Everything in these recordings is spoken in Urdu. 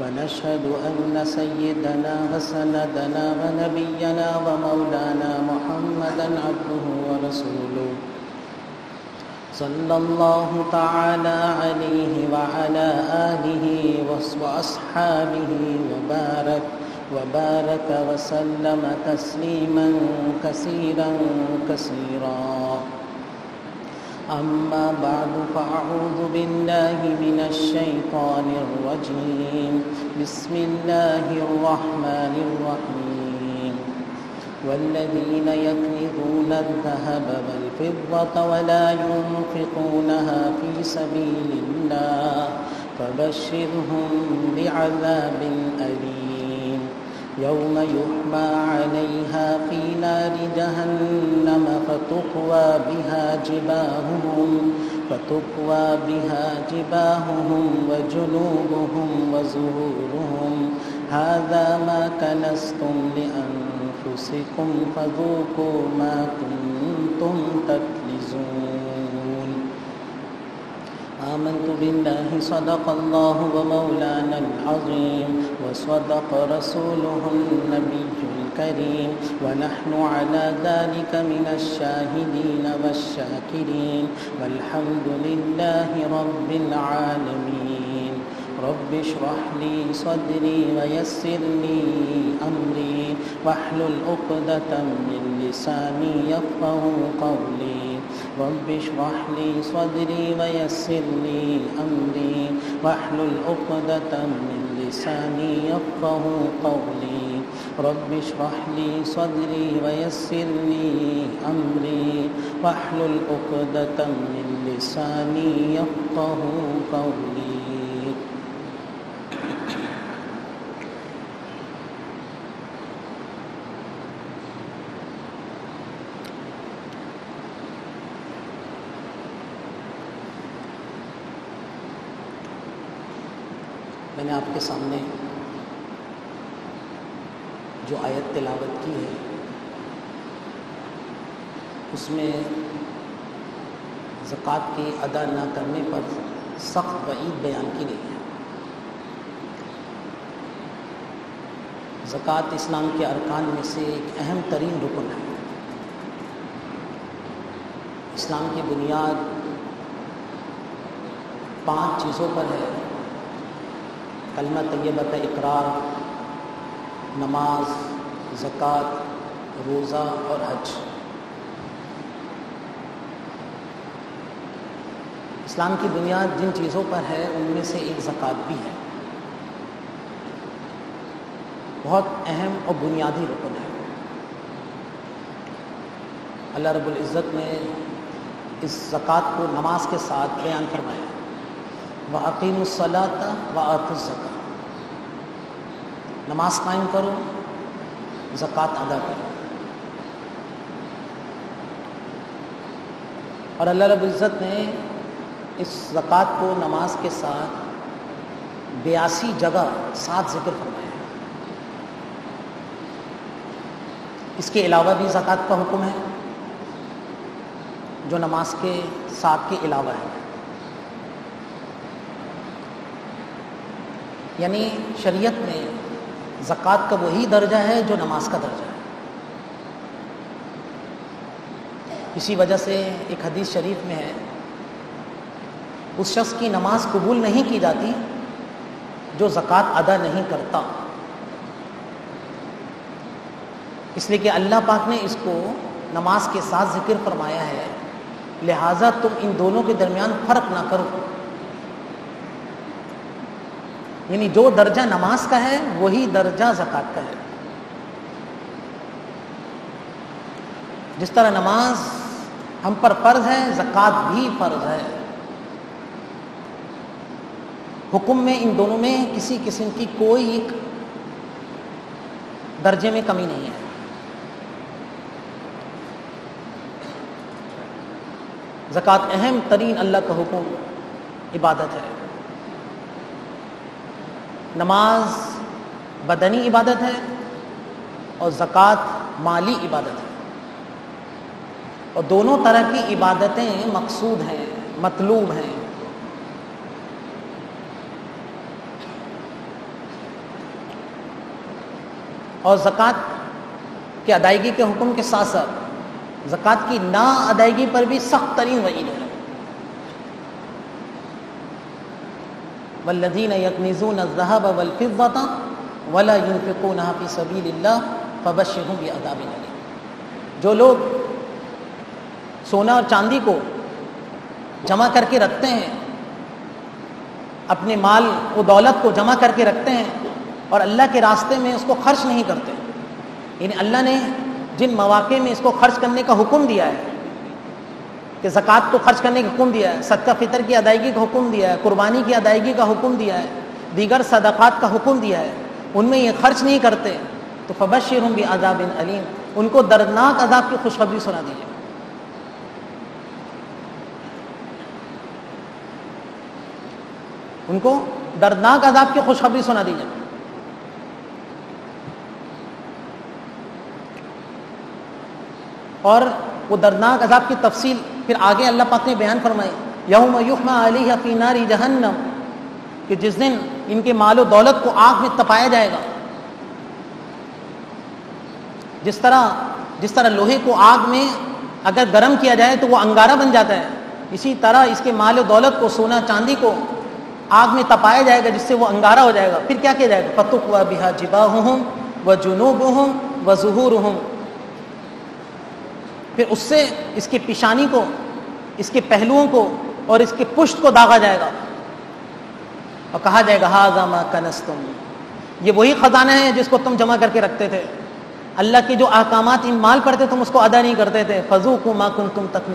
ونشهد أن سيدنا وسندنا ونبينا ومولانا محمدا عبده ورسوله صلى الله تعالى عليه وعلى آله وأصحابه وبارك وبارك وسلم تسليما كثيرا كثيرا أما بعد فأعوذ بالله من الشيطان الرجيم. بسم الله الرحمن الرحيم. والذين يكنزون الذهب والفضة ولا ينفقونها في سبيل الله فبشرهم بعذاب أليم. يوم يحمى عليها في نار جهنم فتقوى بها جباههم فتقوى بها جباههم وجنوبهم وزهورهم. هذا ما كنستم لأنفسكم فذوقوا ما كنتم تكنزون آمنت بالله صدق الله ومولانا العظيم وصدق رسوله النبي الكريم. ونحن على ذلك من الشاهدين والشاكرين. والحمد لله رب العالمين. رب اشرح لي صدري ويسر لي أمري. واحلل عقدة من لساني يفقه قولي. رب اشرح لي صدري ويسر لي أمري واحلل عقدة من لساني يفقه قولي. رب اشرح لي صدري ويسر لي أمري واحلل عقدة من لساني يفقه قولي. میں نے آپ کے سامنے جو آیت تلاوت کی ہے، اس میں زکوٰۃ کی ادا نہ کرنے پر سخت وعید بیان کی گئی ہے۔ زکوٰۃ اسلام کے ارکان میں سے ایک اہم ترین رکن ہے۔ اسلام کی بنیاد پانچ چیزوں پر ہے۔ کلمہ طیبت اقرار، نماز، زکوٰۃ، روزہ اور حج۔ اسلام کی بنیاد جن چیزوں پر ہے، ان میں سے ایک زکوٰۃ بھی ہے۔ بہت اہم اور بنیادی رکن ہے۔ اللہ رب العزت نے اس زکوٰۃ کو نماز کے ساتھ بیان فرمایا۔ و عقیم الصلاۃ و آت الزکا نماز قائم کرو، زکوٰۃ ادا کرو۔ اور اللہ رب العزت نے اس زکوٰۃ کو نماز کے ساتھ بیاسی جگہ سات ذکر فرمایا اس کے علاوہ بھی زکوٰۃ کا حکم ہے، جو نماز کے ساتھ کے علاوہ ہے۔ یعنی شریعت میں زکوٰۃ کا وہی درجہ ہے جو نماز کا درجہ ہے۔ اسی وجہ سے ایک حدیث شریف میں ہے، اس شخص کی نماز قبول نہیں کی جاتی جو زکوٰۃ ادا نہیں کرتا۔ اس لیے کہ اللہ پاک نے اس کو نماز کے ساتھ ذکر فرمایا ہے، لہٰذا تم ان دونوں کے درمیان فرق نہ کرو۔ یعنی جو درجہ نماز کا ہے، وہی درجہ زکوٰۃ کا ہے۔ جس طرح نماز ہم پر فرض ہے، زکوٰۃ بھی فرض ہے۔ حکم میں ان دونوں میں کسی قسم کی کوئی درجے میں کمی نہیں ہے۔ زکوٰۃ اہم ترین اللہ کا حکم، عبادت ہے۔ نماز بدنی عبادت ہے اور زکوٰۃ مالی عبادت ہے۔ اور دونوں طرح کی عبادتیں مقصود ہیں، مطلوب ہیں۔ اور زکوٰۃ کی ادائیگی کے حکم کے ساتھ ساتھ، زکوٰۃ کی نا ادائیگی پر بھی سخت ترین وعید ہے۔ والذین یکنزون الذهب والفضة ولا ينفقونها في سبيل الله فبشرهم بعذاب الیم جو لوگ سونا اور چاندی کو جمع کر کے رکھتے ہیں، اپنے مال و دولت کو جمع کر کے رکھتے ہیں اور اللہ کے راستے میں اس کو خرچ نہیں کرتے۔ یعنی اللہ نے جن مواقع میں اس کو خرچ کرنے کا حکم دیا ہے کہ زکوٰۃ کو خرچ کرنے کا حکم دیا ہے، صدقہ فطر کی ادائیگی کا حکم دیا ہے، قربانی کی ادائیگی کا حکم دیا ہے، دیگر صدقات کا حکم دیا ہے، ان میں یہ خرچ نہیں کرتے، تو فبشر ہوں بھی عذاب علیم۔ ان کو دردناک عذاب کی خوشخبری سنا دیجیے ان کو دردناک عذاب کی خوشخبری سنا دیجیے اور وہ دردناک عذاب کی تفصیل پھر آگے اللہ پاک نے بیان فرمائی، یوم یحما علیہ فی ناری جہنم، کہ جس دن ان کے مال و دولت کو آگ میں تپایا جائے گا۔ جس طرح جس طرح لوہے کو آگ میں اگر گرم کیا جائے تو وہ انگارہ بن جاتا ہے۔ اسی طرح اس کے مال و دولت کو، سونا چاندی کو آگ میں تپایا جائے گا، جس سے وہ انگارہ ہو جائے گا۔ پھر کیا کیا جائے گا؟ فتح و بحا جبا ہوں و جنوب ہوں و ظہور ہوں پھر اس سے اس کی پیشانی کو، اس کے پہلوؤں کو اور اس کے پشت کو داغا جائے گا۔ اور کہا جائے گا ہا ما کنس تم یہ وہی خزانہ ہے جس کو تم جمع کر کے رکھتے تھے۔ اللہ کے جو احکامات، ان مال پڑتے تم اس کو ادا نہیں کرتے تھے۔ فضو کو ما کن تم تک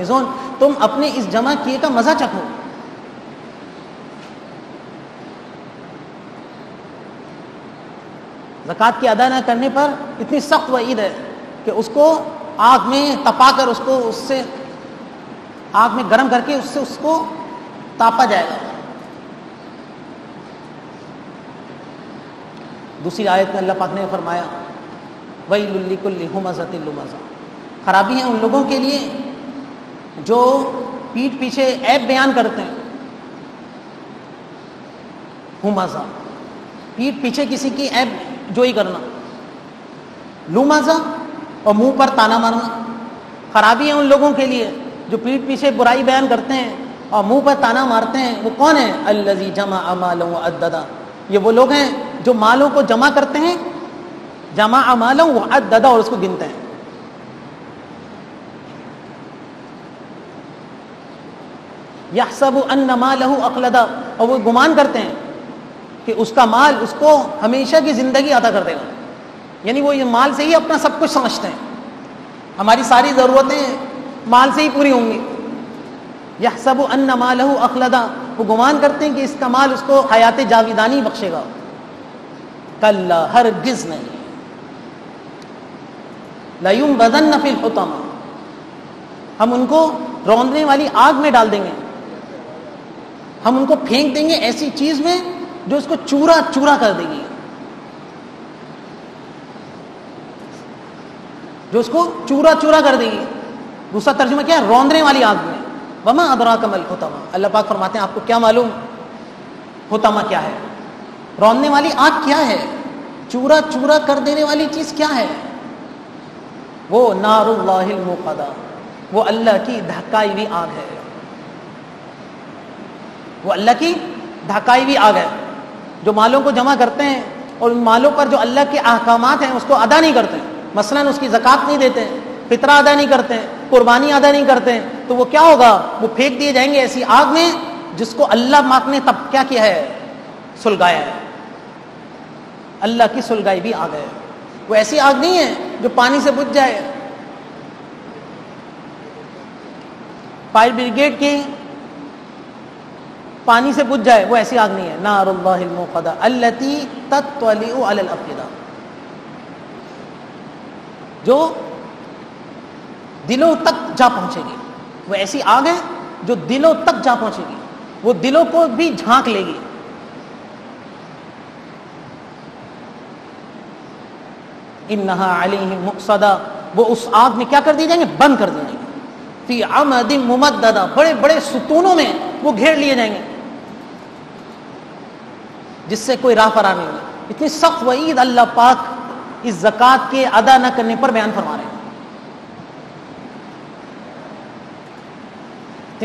تم اپنے اس جمع کیے کا مزہ چکھو۔ زکوٰۃ کی ادا نہ کرنے پر اتنی سخت وعید ہے کہ اس کو آگ میں تپا کر اس کو اس سے، آگ میں گرم کر کے اس سے اس کو تاپا جائے گا۔ دوسری آیت میں اللہ پاک نے فرمایا وہی للی کل مزہ خرابی ہیں ان لوگوں کے لیے جو پیٹ پیچھے ایپ بیان کرتے ہیں۔ مزہ پیٹ پیچھے کسی کی ایپ جو ہی کرنا۔ لومازا اور منہ پر تانا مارنا۔ خرابی ہے ان لوگوں کے لیے جو پیٹ پیچھے برائی بیان کرتے ہیں اور منہ پر تانا مارتے ہیں۔ وہ کون ہے الزی جمع امالوں اددا یہ وہ لوگ ہیں جو مالوں کو جمع کرتے ہیں، جمع امالوں وہ اددا اور اس کو گنتے ہیں۔ یا سب ان مالہ اقلدا اور وہ گمان کرتے ہیں کہ اس کا مال اس کو ہمیشہ کی زندگی ادا کر دے گا۔ یعنی وہ یہ مال سے ہی اپنا سب کچھ سمجھتے ہیں۔ ہماری ساری ضرورتیں مال سے ہی پوری ہوں گی۔ یہ سب ان مالہ اخلدا۔ وہ گمان کرتے ہیں کہ اس کا مال اس کو حیات جاویدانی بخشے گا۔ کل ہر گز نہیں۔ لیم بدن نفل ہوتا ہم ان کو روندنے والی آگ میں ڈال دیں گے۔ ہم ان کو پھینک دیں گے ایسی چیز میں جو اس کو چورا چورا کر دے گی۔ جو اس کو چورا چورا کر دے گی دوسرا ترجمہ کیا ہے؟ روندنے والی آگ میں۔ وما ادرا کا مل ہوتا اللہ پاک فرماتے ہیں، آپ کو کیا معلوم؟ ہوتا کیا ہے؟ روندنے والی آگ کیا ہے؟ چورا چورا کر دینے والی چیز کیا ہے؟ وہ نار اللہ المقدا وہ اللہ کی دھکائی ہوئی آگ ہے۔ وہ اللہ کی دھکائی ہوئی آگ ہے۔ جو مالوں کو جمع کرتے ہیں اور ان مالوں پر جو اللہ کے احکامات ہیں، اس کو ادا نہیں کرتے۔ ہیں مثلا اس کی زکوٰۃ نہیں دیتے ہیں فطرہ ادا نہیں کرتے ہیں قربانی ادا نہیں کرتے ہیں تو وہ کیا ہوگا؟ وہ پھینک دیے جائیں گے ایسی آگ میں جس کو اللہ ماک نے تب کیا کیا ہے؟ سلگایا ہے۔ اللہ کی سلگائی بھی آگ ہے۔ وہ ایسی آگ نہیں ہے جو پانی سے بجھ جائے۔ فائر بریگیڈ کی پانی سے بجھ جائے، وہ ایسی آگ نہیں ہے۔ نار اللہ المقدا التی تتولی الفیدہ جو دلوں تک جا پہنچے گی۔ وہ ایسی آگ ہے جو دلوں تک جا پہنچے گی۔ وہ دلوں کو بھی جھانک لے گی۔ انہا علیہ مقصدہ۔ وہ اس آگ میں کیا کر دی جائیں گے؟ بند کر دی جائیں گے۔ فی عمد ممددہ۔ بڑے بڑے ستونوں میں وہ گھیر لیے جائیں گے۔ جس سے کوئی راہ فرا نہیں ہوگی اتنی سخت وعید اللہ پاک اس زکوٰۃ کے ادا نہ کرنے پر بیان فرما رہے ہیں۔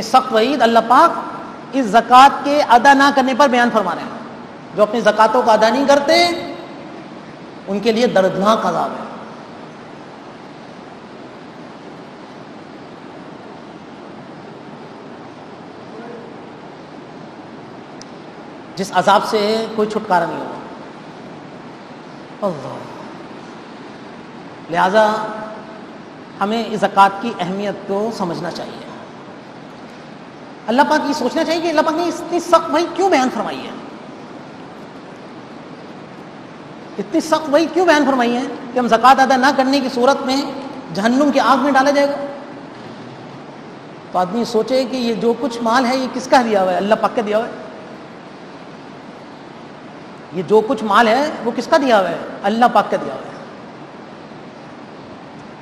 سخت وعید اللہ پاک اس زکوٰۃ کے ادا نہ کرنے پر بیان فرما رہے ہیں۔ جو اپنی زکاتوں کو ادا نہیں کرتے، ان کے لیے دردناک عذاب ہے۔ جس عذاب سے کوئی چھٹکارا نہیں ہوگا۔ اللہ۔ لہذا ہمیں زکوٰۃ کی اہمیت کو سمجھنا چاہیے۔ اللہ پاک یہ سوچنا چاہیے کہ اللہ پاک نے اتنی سخت بھائی کیوں بیان فرمائی ہے؟ اتنی سخت وہی کیوں بیان فرمائی ہے کہ ہم زکوٰۃ ادا نہ کرنے کی صورت میں جہنم کی آگ میں ڈالا جائے گا؟ تو آدمی سوچے کہ یہ جو کچھ مال ہے، یہ کس کا دیا ہوا ہے؟ اللہ پاک کا دیا ہوا ہے۔ یہ جو کچھ مال ہے، وہ کس کا دیا ہوا ہے؟ اللہ پاک کا دیا ہوا ہے۔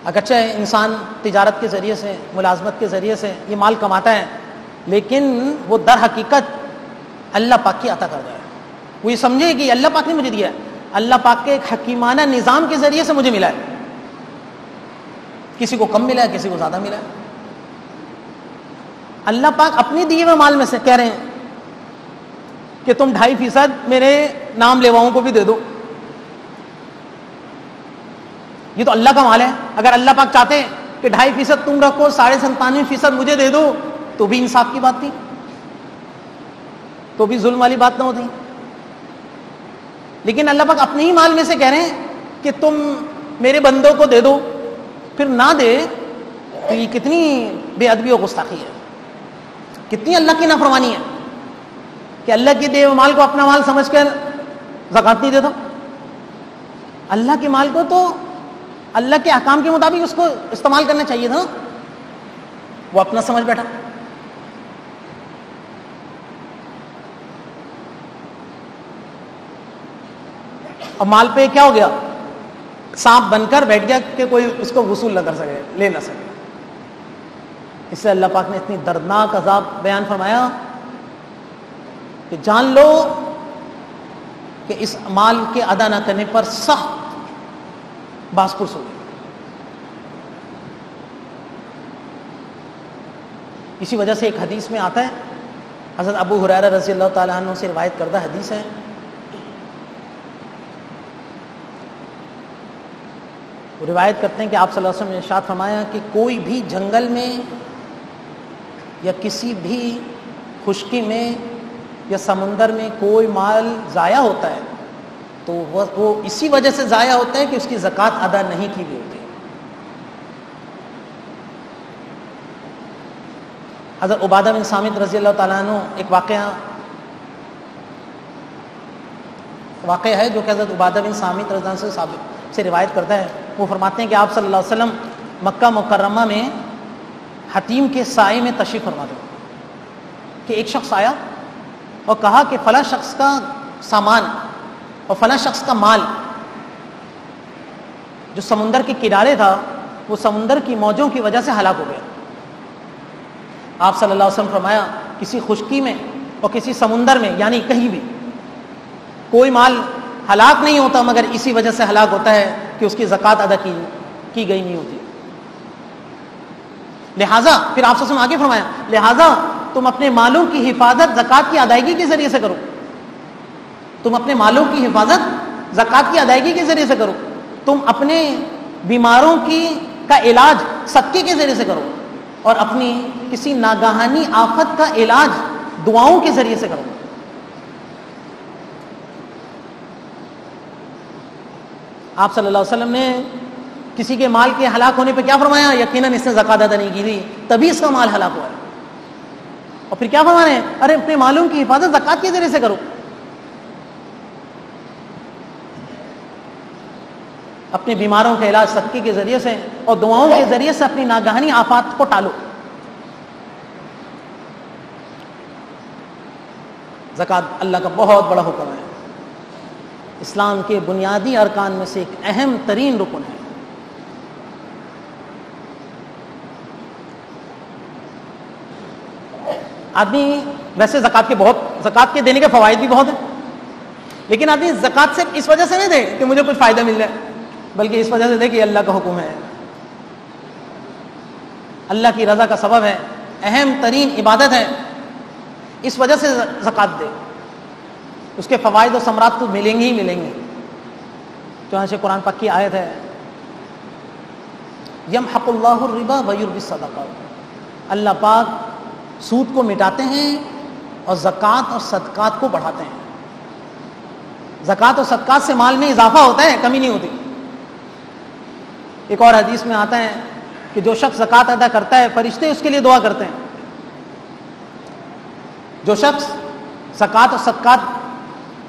اگرچہ انسان تجارت کے ذریعے سے، ملازمت کے ذریعے سے یہ مال کماتا ہے، لیکن وہ در حقیقت اللہ پاک کی عطا کر رہا ہے۔ وہ یہ سمجھے کہ اللہ پاک نے مجھے دیا ہے۔ اللہ پاک کے ایک حکیمانہ نظام کے ذریعے سے مجھے ملا ہے۔ کسی کو کم ملا ہے، کسی کو زیادہ ملا ہے۔ اللہ پاک اپنی دیے ہوئے مال میں سے کہہ رہے ہیں کہ تم ڈھائی فیصد میرے نام لیواؤں کو بھی دے دو۔ یہ تو اللہ کا مال ہے۔ اگر اللہ پاک چاہتے ہیں کہ ڈھائی فیصد تم رکھو، ساڑھے سنتانوے فیصد مجھے دے دو، تو بھی انصاف کی بات تھی تو بھی ظلم والی بات نہ ہوتی۔ لیکن اللہ پاک اپنے ہی مال میں سے کہہ رہے ہیں کہ تم میرے بندوں کو دے دو، پھر نہ دے، تو یہ کتنی بے ادبی و گستاخی ہے۔ کتنی اللہ کی نافرمانی ہے کہ اللہ کے دے مال کو اپنا مال سمجھ کر زکات نہیں دیتا۔ اللہ کے مال کو تو اللہ کے احکام کے مطابق اس کو استعمال کرنا چاہیے تھا وہ اپنا سمجھ بیٹھا۔ اور مال پہ کیا ہو گیا؟ سانپ بن کر بیٹھ گیا کہ کوئی اس کو وصول نہ کر سکے، لے نہ سکے۔ اس سے اللہ پاک نے اتنی دردناک عذاب بیان فرمایا کہ جان لو کہ اس مال کے ادا نہ کرنے پر سخت باس پرس ہو اسی وجہ سے ایک حدیث میں آتا ہے، حضرت ابو حرار رضی اللہ تعالیٰ عنہ سے روایت کردہ حدیث ہے۔ روایت کرتے ہیں کہ آپ صلی اللہ علیہ وسلم نے ارشاد فرمایا کہ کوئی بھی جنگل میں یا کسی بھی خشکی میں یا سمندر میں کوئی مال ضائع ہوتا ہے تو وہ اسی وجہ سے ضائع ہوتا ہے کہ اس کی زکوٰۃ ادا نہیں کی ہوئی ہوتی۔ حضرت عبادہ بن سامد رضی اللہ تعالیٰ عنہ ایک واقعہ واقعہ ہے جو کہ حضرت عبادہ بن سامد رضی اللہ سے سے روایت کرتا ہے۔ وہ فرماتے ہیں کہ آپ صلی اللہ علیہ وسلم مکہ مکرمہ میں حتیم کے سائے میں تشریف فرما دو کہ ایک شخص آیا اور کہا کہ فلاں شخص کا سامان اور فلاں شخص کا مال جو سمندر کے کنارے تھا، وہ سمندر کی موجوں کی وجہ سے ہلاک ہو گیا۔ آپ صلی اللہ علیہ وسلم فرمایا، کسی خشکی میں اور کسی سمندر میں یعنی کہیں بھی کوئی مال ہلاک نہیں ہوتا، مگر اسی وجہ سے ہلاک ہوتا ہے کہ اس کی زکوٰۃ ادا کی کی گئی نہیں ہوتی۔ لہٰذا پھر آپ سے آگے فرمایا، لہٰذا تم اپنے مالوں کی حفاظت، زکوٰۃ کی ادائیگی کے ذریعے سے کرو۔ تم اپنے مالوں کی حفاظت زکوٰۃ کی ادائیگی کے ذریعے سے کرو۔ تم اپنے بیماروں کی کا علاج صدقے کے ذریعے سے کرو اور اپنی کسی ناگاہانی آفت کا علاج دعاؤں کے ذریعے سے کرو۔ آپ صلی اللہ علیہ وسلم نے کسی کے مال کے ہلاک ہونے پہ کیا فرمایا؟ یقیناً اس نے زکات ادا نہیں کی تھی، تبھی اس کا مال ہلاک ہوا ہے۔ اور پھر کیا فرما رہے ہیں؟ ارے، اپنے معلوم کی حفاظت زکات کے ذریعے سے کرو۔ اپنے بیماروں کے علاج صدقے کے ذریعے سے اور دعاؤں کے ذریعے سے اپنی ناگہانی آفات کو ٹالو۔ زکوٰۃ اللہ کا بہت بڑا حکم ہے۔ اسلام کے بنیادی ارکان میں سے ایک اہم ترین رکن ہے۔ آدمی ویسے زکوٰۃ کے بہت زکوٰۃ کے دینے کے فوائد بھی بہت ہیں، لیکن آدمی زکوٰۃ سے اس وجہ سے نہیں دے کہ مجھے کچھ فائدہ مل جائے۔ بلکہ اس وجہ سے دے کہ اللہ کا حکم ہے۔ اللہ کی رضا کا سبب ہے۔ اہم ترین عبادت ہے۔ اس وجہ سے زکوٰۃ دے۔ اس کے فوائد و ثمرات تو ملیں گے ہی ملیں گے۔ چنانچہ قرآن پاک کی آیت ہے۔ یم حق اللہ الربا ویور صدقہ۔ اللہ پاک سود کو مٹاتے ہیں اور زکوٰۃ اور صدقات کو بڑھاتے ہیں۔ زکوٰۃ اور صدقات سے مال میں اضافہ ہوتا ہے، کمی نہیں ہوتی۔ ایک اور حدیث میں آتا ہے کہ جو شخص زکوٰۃ ادا کرتا ہے، فرشتے اس کے لیے دعا کرتے ہیں۔ جو شخص زکوٰۃ اور صدقات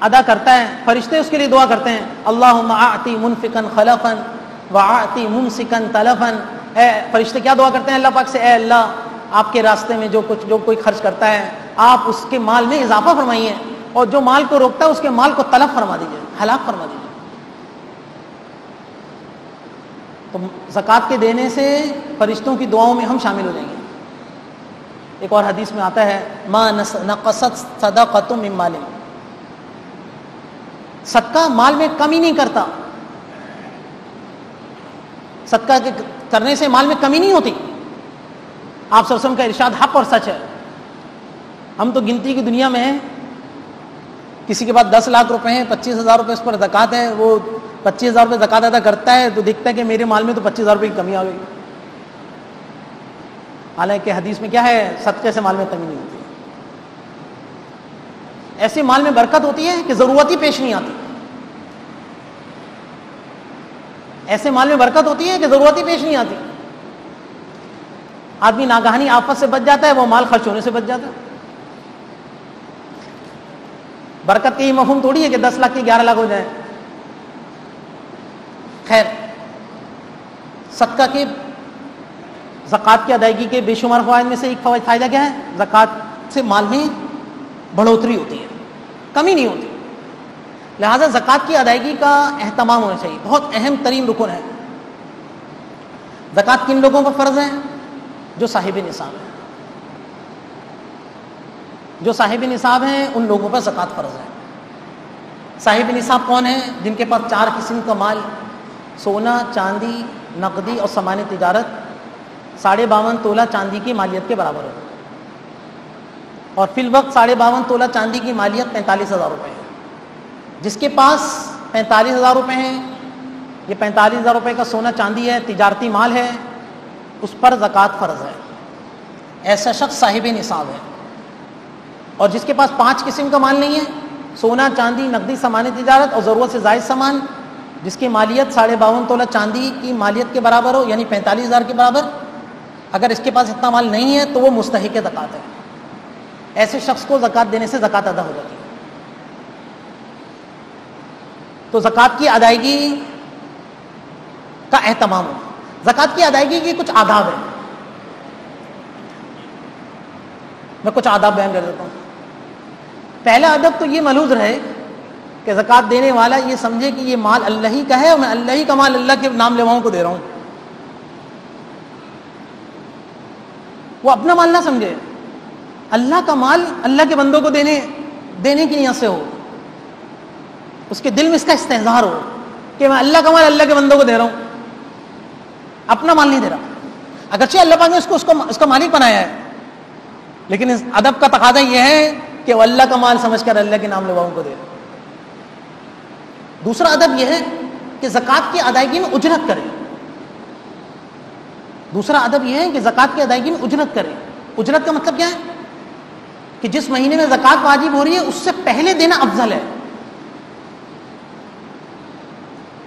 ادا کرتا ہے، فرشتے اس کے لیے دعا کرتے ہیں۔ اللہ آتی منفقن خلفن و آتی ممسکن تلفن اے فرشتے کیا دعا کرتے ہیں اللہ پاک سے؟ اے اللہ، آپ کے راستے میں جو کچھ جو کوئی خرچ کرتا ہے، آپ اس کے مال میں اضافہ فرمائیے اور جو مال کو روکتا ہے، اس کے مال کو طلب فرما دیجیے ہلاک فرما دیجیے تو زکوٰۃ کے دینے سے فرشتوں کی دعاؤں میں ہم شامل ہو جائیں گے۔ ایک اور حدیث میں آتا ہے ماں نقصت صدا قتم مال۔ صدقہ مال میں کمی نہیں کرتا۔ صدقہ کے کرنے سے مال میں کمی نہیں ہوتی۔ آپ سرسم کا ارشاد حق اور سچ ہے۔ ہم تو گنتی کی دنیا میں ہیں۔ کسی کے پاس دس لاکھ روپے ہیں، پچیس ہزار روپے اس پر زکات ہے، وہ پچیس ہزار روپے زکات ادا کرتا ہے تو دیکھتا ہے کہ میرے مال میں تو پچیس ہزار روپے کی کمی آ گئی۔ حالانکہ حدیث میں کیا ہے؟ صدقے سے مال میں کمی نہیں ہوتی۔ ایسے مال میں برکت ہوتی ہے کہ ضرورت ہی پیش نہیں آتی۔ ایسے مال میں برکت ہوتی ہے کہ ضرورت ہی پیش نہیں آتی۔ آدمی ناگہانی آفت سے بچ جاتا ہے، وہ مال خرچ ہونے سے بچ جاتا ہے۔ برکت کی مفہوم تھوڑی ہے کہ دس لاکھ کی گیارہ لاکھ ہو جائے۔ صدقہ کے زکوٰۃ کی ادائیگی کے بے شمار فوائد میں سے ایک فوائد فائدہ کیا ہے؟ زکوٰۃ سے مال میں بڑھوتری ہوتی ہے، کمی نہیں ہوتی۔ لہذا زکوٰۃ کی ادائیگی کا اہتمام ہونا چاہیے۔ بہت اہم ترین رکن ہے۔ زکوٰۃ کن لوگوں کا فرض ہے؟ جو صاحب نصاب ہے جو صاحب نصاب ہیں، ان لوگوں پر زکوٰۃ فرض ہے۔ صاحب نصاب کون ہے جن کے پاس چار قسم کا مال سونا، چاندی، نقدی اور سامان تجارت ساڑھے باون تولہ چاندی کی مالیت کے برابر ہو۔ اور فی الوقت ساڑھے باون تولہ چاندی کی مالیت پینتالیس ہزار روپے ہے۔ جس کے پاس پینتالیس ہزار روپے ہیں، یہ پینتالیس ہزار روپے کا سونا، چاندی ہے، تجارتی مال ہے، اس پر زکوٰۃ فرض ہے۔ ایسا شخص صاحب نصاب ہے۔ اور جس کے پاس پانچ قسم کا مال نہیں ہے، سونا، چاندی، نقدی سامان تجارت اور ضرورت سے زائد سامان جس کی مالیت ساڑھے باون تولہ چاندی کی مالیت کے برابر ہو یعنی پینتالیس ہزار کے برابر، اگر اس کے پاس اتنا مال نہیں ہے تو وہ مستحق زکوٰۃ ہے۔ ایسے شخص کو زکوٰۃ دینے سے زکوٰۃ ادا ہو جاتی ہے۔ تو زکوٰۃ کی ادائیگی کا اہتمام ہو۔ زکوٰۃ کی ادائیگی کی کچھ آداب ہیں۔ میں کچھ آداب بیان کر دیتا ہوں۔ پہلا ادب تو یہ ملوز رہے کہ زکوٰۃ دینے والا یہ سمجھے کہ یہ مال اللہ ہی کا ہے اور میں اللہ ہی کا مال اللہ کے نام لیواؤں کو دے رہا ہوں۔ وہ اپنا مال نہ سمجھے۔ اللہ کا مال اللہ کے بندوں کو دینے دینے کی نیت سے ہو۔ اس کے دل میں اس کا استحظار ہو کہ میں اللہ کا مال اللہ کے بندوں کو دے رہا ہوں۔ اپنا مال نہیں دے رہا۔ اگرچہ اللہ پاک نے اس کو اس کو، اس کا مالک بنایا ہے، لیکن اس ادب کا تقاضا یہ ہے کہ وہ اللہ کا مال سمجھ کر اللہ کے نام لواؤں کو دے رہا دوسرا ادب یہ ہے کہ زکوٰۃ کی ادائیگی میں اجرت کرے۔ دوسرا ادب یہ ہے کہ زکوٰۃ کی ادائیگی میں اجرت کرے۔ اجرت کا مطلب کیا ہے؟ کہ جس مہینے میں زکوٰۃ واجب ہو رہی ہے، اس سے پہلے دینا افضل ہے۔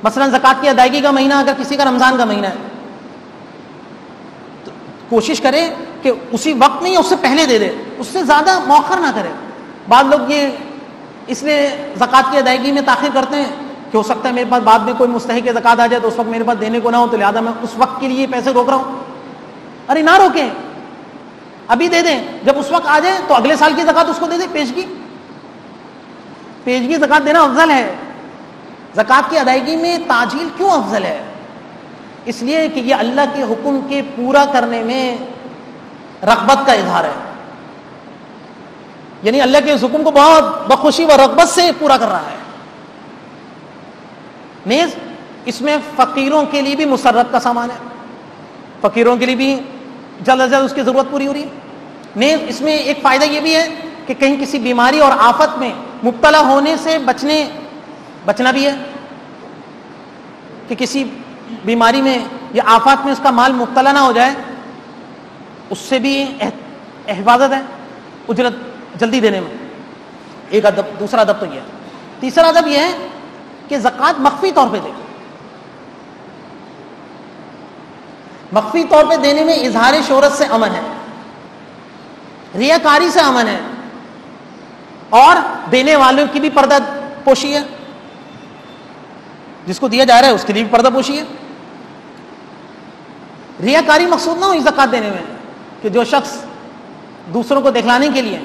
مثلا زکوٰۃ کی ادائیگی کا مہینہ اگر کسی کا رمضان کا مہینہ ہے، تو کوشش کرے کہ اسی وقت نہیں، اس سے پہلے دے دے۔ اس سے زیادہ موخر نہ کرے۔ بعض لوگ یہ اس لیے زکوٰۃ کی ادائیگی میں تاخیر کرتے ہیں کہ ہو سکتا ہے میرے پاس بعد میں کوئی مستحق زکات آ جائے تو اس وقت میرے پاس دینے کو نہ ہو تو لہٰذا میں اس وقت کے لیے پیسے روک رہا ہوں۔ ارے نہ روکیں۔ ابھی دے دیں۔ جب اس وقت آ جائے تو اگلے سال کی زکات اس کو دے دیں۔ پیشگی پیشگی زکات دینا افضل ہے۔ زکات کی ادائیگی میں تاجیل کیوں افضل ہے؟ اس لیے کہ یہ اللہ کے حکم کے پورا کرنے میں رغبت کا اظہار ہے۔ یعنی اللہ کے اس حکم کو بہت بخوشی و رغبت سے پورا کر رہا ہے۔ نیز، اس میں فقیروں کے لیے بھی مسرت کا سامان ہے۔ فقیروں کے لیے بھی جلد از جلد اس کی ضرورت پوری ہو رہی ہے۔ نیز، اس میں ایک فائدہ یہ بھی ہے کہ کہیں کسی بیماری اور آفت میں مبتلا ہونے سے بچنے، بچنا بھی ہے۔ کہ کسی بیماری میں یا آفات میں اس کا مال مبتلا نہ ہو جائے، اس سے بھی حفاظت ہے، اجرت جلدی دینے میں۔ ایک ادب، دوسرا ادب تو یہ ہے۔ تیسرا ادب یہ ہے کہ زکوٰۃ مخفی طور پہ دے۔ مخفی طور پہ دینے میں اظہار شہرت سے امن ہے۔ ریاکاری سے امن ہے۔ اور دینے والوں کی بھی پردہ پوشی ہے۔ جس کو دیا جا رہا ہے، اس کے لیے بھی پردہ پوشی ہے۔ ریاکاری مقصود نہ ہو زکات دینے میں کہ جو شخص دوسروں کو دکھلانے کے لیے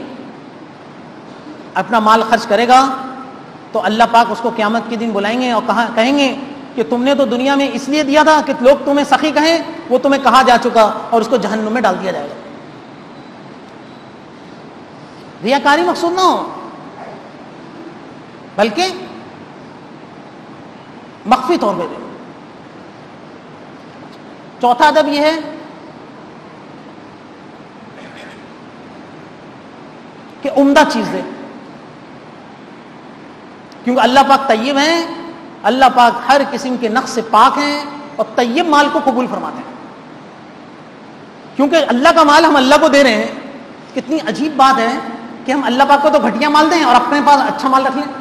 اپنا مال خرچ کرے گا، تو اللہ پاک اس کو قیامت کے دن بلائیں گے اور کہا کہیں گے کہ تم نے تو دنیا میں اس لیے دیا تھا کہ لوگ تمہیں سخی کہیں، وہ تمہیں کہا جا چکا اور اس کو جہنم میں ڈال دیا جائے گا۔ ریاکاری مقصود نہ ہو۔ بلکہ مخفی طور پہ دے۔ چوتھا ادب یہ ہے کہ عمدہ چیز دے۔ کیونکہ اللہ پاک طیب ہیں، اللہ پاک ہر قسم کے نقص سے پاک ہیں اور طیب مال کو قبول فرماتے ہیں۔ کیونکہ اللہ کا مال ہم اللہ کو دے رہے ہیں۔ کتنی عجیب بات ہے کہ ہم اللہ پاک کو تو گھٹیا مال دیں اور اپنے پاس اچھا مال رکھ لیں۔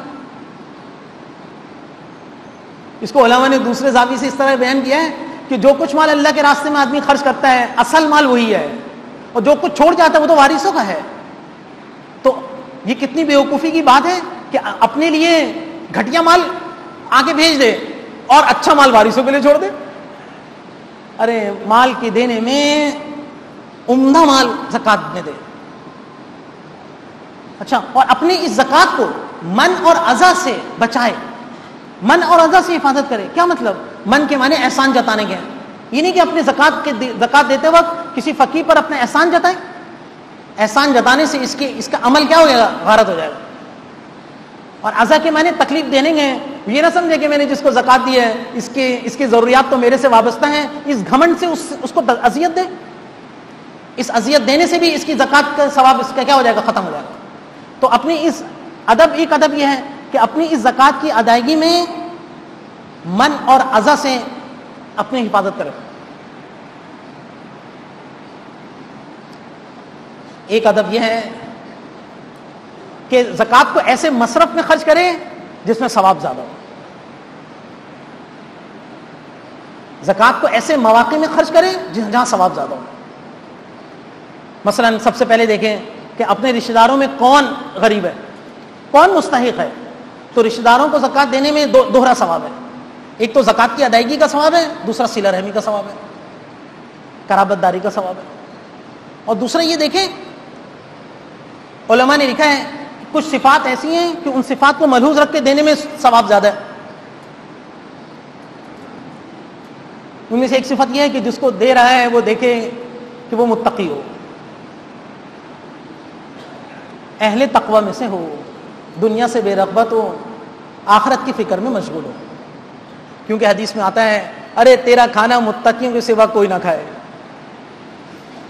اس کو علماء نے دوسرے زاوی سے اس طرح بیان کیا ہے کہ جو کچھ مال اللہ کے راستے میں آدمی خرچ کرتا ہے، اصل مال وہی ہے۔ اور جو کچھ چھوڑ جاتا ہے وہ تو وارثوں کا ہے۔ تو یہ کتنی بیوقوفی کی بات ہے کہ اپنے لیے گھٹیا مال آگے بھیج دے اور اچھا مال وارثوں کے لیے چھوڑ دے۔ ارے، مال کے دینے میں عمدہ مال زکات میں دے۔ اچھا اور اپنی اس زکات کو من اور ازا سے بچائے۔ من اور ازا سے حفاظت کرے۔ کیا مطلب؟ من کے معنی احسان جتانے کے ہیں۔ یہ نہیں کہ اپنے زکات کے زکات دیتے وقت کسی فقیر پر اپنے احسان جتائے۔ احسان جتانے سے اس کے، اس کا عمل کیا ہو جائے گا؟ غارت ہو جائے گا۔ اور ازا کے معنی تکلیف دینے کے یہ نہ سمجھے کہ میں نے جس کو زکات دی ہے، اس کے اس کی ضروریات تو میرے سے وابستہ ہیں۔ اس گھمنڈ سے اس اس کو اذیت دے۔ اس اذیت دینے سے بھی اس کی زکات کا ثواب اس کا کیا ہو جائے گا؟ ختم ہو جائے گا۔ تو اپنی اس ادب، ایک ادب یہ ہے کہ اپنی اس زکوٰۃ کی ادائیگی میں من اور ازا سے اپنی حفاظت کرے ایک ادب یہ ہے کہ زکوٰۃ کو ایسے مصرف میں خرچ کرے جس میں ثواب زیادہ ہو۔ زکوٰۃ کو ایسے مواقع میں خرچ کرے جہاں ثواب زیادہ ہو۔ مثلا سب سے پہلے دیکھیں کہ اپنے رشتے داروں میں کون غریب ہے، کون مستحق ہے؟ تو رشتے داروں کو زکوٰۃ دینے میں دوہرا ثواب ہے۔ ایک تو زکوٰۃ کی ادائیگی کا ثواب ہے، دوسرا سیلا رحمی کا ثواب ہے کرابت داری کا ثواب ہے۔ اور دوسرا یہ دیکھیں، علماء نے لکھا ہے کچھ صفات ایسی ہیں کہ ان صفات کو ملحوظ رکھ کے دینے میں ثواب زیادہ ہے؟ ان میں سے ایک صفت یہ ہے کہ جس کو دے رہا ہے وہ دیکھے کہ وہ متقی ہو۔ اہل تقوی میں سے ہو، دنیا سے بے رغبت ہو، آخرت کی فکر میں مشغول ہو۔ کیونکہ حدیث میں آتا ہے، ارے تیرا کھانا متقیوں کے سوا کوئی نہ کھائے۔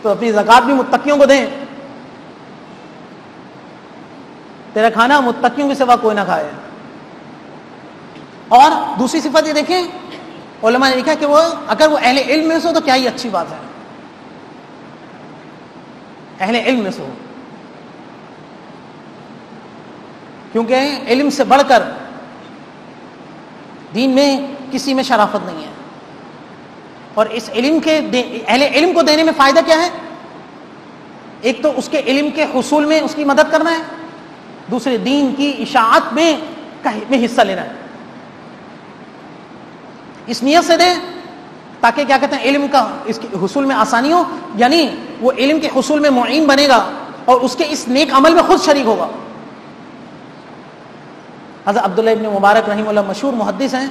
تو اپنی زکات بھی متقیوں کو دیں۔ تیرا کھانا متقیوں کے سوا کوئی نہ کھائے۔ اور دوسری صفت یہ دیکھیں، علماء نے لکھا کہ وہ اگر وہ اہل علم میں سے ہو تو کیا ہی اچھی بات ہے۔ اہل علم میں سے ہو۔ کیونکہ علم سے بڑھ کر دین میں کسی میں شرافت نہیں ہے۔ اور اس علم کے اہل علم کو دینے میں فائدہ کیا ہے؟ ایک تو اس کے علم کے حصول میں اس کی مدد کرنا ہے۔ دوسرے دین کی اشاعت میں میں حصہ لینا ہے۔ اس نیت سے دے تاکہ کیا کہتے ہیں علم کا اس کے حصول میں آسانی ہو یعنی وہ علم کے حصول میں معین بنے گا اور اس کے اس نیک عمل میں خود شریک ہوگا۔ حضرت عبداللہ ابن مبارک رحیم اللہ مشہور محدث ہیں۔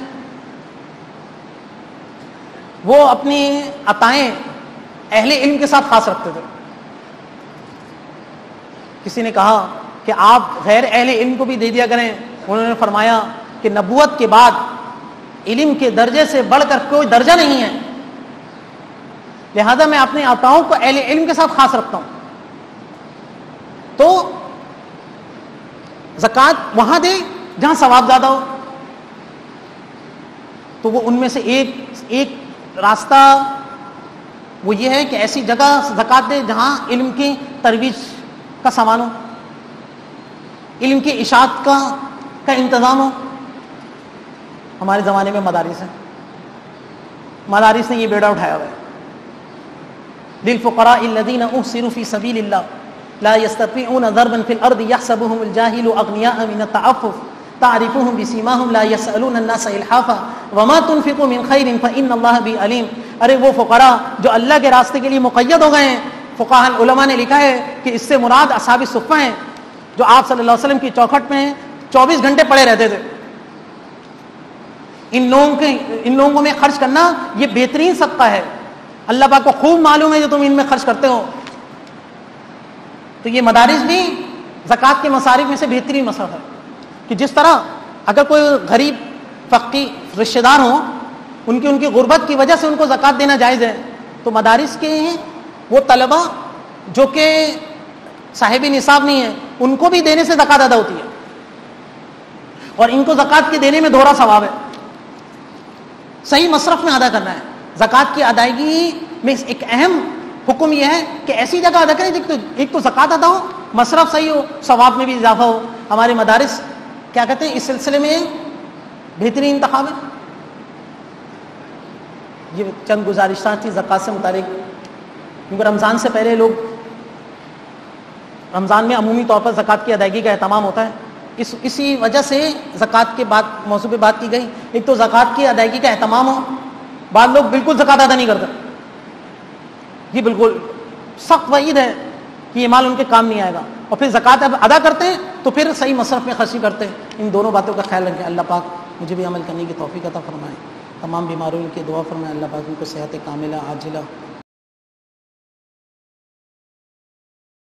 وہ اپنی عطائیں اہل علم کے ساتھ خاص رکھتے تھے۔ کسی نے کہا کہ آپ غیر اہل علم کو بھی دے دیا کریں۔ انہوں نے فرمایا کہ نبوت کے بعد علم کے درجے سے بڑھ کر کوئی درجہ نہیں ہے۔ لہذا میں اپنے آتاؤں کو اہل علم کے ساتھ خاص رکھتا ہوں۔ تو زکوٰۃ وہاں دے جہاں ثواب زیادہ ہو۔ تو وہ ان میں سے ایک ایک راستہ وہ یہ ہے کہ ایسی جگہ زکوٰۃ دے جہاں علم کی ترویج کا سامان ہو۔ علم کی اشاعت کا کا انتظام ہو۔ ہمارے زمانے میں مدارس ہیں۔ مدارس نے یہ بیڑا اٹھایا ہوا ہے۔ دل فقرا الدین صرفی سبیل اللہ لا يستطيعون ضربا في الارض يحسبهم الجاهل اغنياء من التعفف تعرفهم بسيماهم لا يسالون الناس الحافا وما تنفقوا من خير فان الله به عليم ارے وہ فقراء جو اللہ کے راستے کے لیے مقید ہو گئے ہیں۔ فقاہ علماء نے لکھا ہے کہ اس سے مراد اصحاب صفہ ہیں۔ جو آپ صلی اللہ علیہ وسلم کی چوکھٹ میں چوبیس گھنٹے پڑے رہتے تھے۔ ان لوگوں کے ان لوگوں میں خرچ کرنا یہ بہترین صدقہ ہے۔ اللہ پاک کو خوب معلوم ہے جو تم ان میں خرچ کرتے ہو۔ تو یہ مدارس بھی زکوٰۃ کے مصارف میں سے بہترین مصرف ہے۔ کہ جس طرح اگر کوئی غریب فقی رشتے دار ہوں، ان کی ان کی غربت کی وجہ سے ان کو زکوٰۃ دینا جائز ہے۔ تو مدارس کے وہ طلبہ جو کہ صاحب نصاب نہیں ہے، ان کو بھی دینے سے زکوٰۃ ادا ہوتی ہے۔ اور ان کو زکوٰۃ کے دینے میں دوہرا ثواب ہے۔ صحیح مصرف میں ادا کرنا ہے۔ زکوٰۃ کی ادائیگی میں ایک اہم حکم یہ ہے کہ ایسی جگہ ادا کریں ایک تو زکوٰۃ ادا ہو، مصرف صحیح ہو، ثواب میں بھی اضافہ ہو۔ ہمارے مدارس کیا کہتے ہیں؟ اس سلسلے میں بہترین انتخاب ہے۔ یہ چند گزارشات تھی زکوٰۃ سے متعلق۔ کیونکہ رمضان سے پہلے لوگ رمضان میں عمومی طور پر زکوٰۃ کی ادائیگی کا اہتمام ہوتا ہے۔ اس، اسی وجہ سے زکوٰۃ کے بعد موضوع پہ بات کی گئی۔ ایک تو زکوٰۃ کی ادائیگی کا اہتمام ہو، بعض لوگ بالکل زکوٰۃ ادا نہیں کرتے۔ یہ بالکل سخت وعید ہے کہ یہ مال ان کے کام نہیں آئے گا۔ اور پھر زکوٰۃ ادا کرتے ہیں تو پھر صحیح مصرف میں خرچی کرتے۔ ہیں ان دونوں باتوں کا خیال رکھیں۔ اللہ پاک مجھے بھی عمل کرنے کی توفیق عطا فرمائے۔ تمام بیماریوں کی دعا فرمائے۔ اللہ پاک ان کو صحت کاملہ، عاجلہ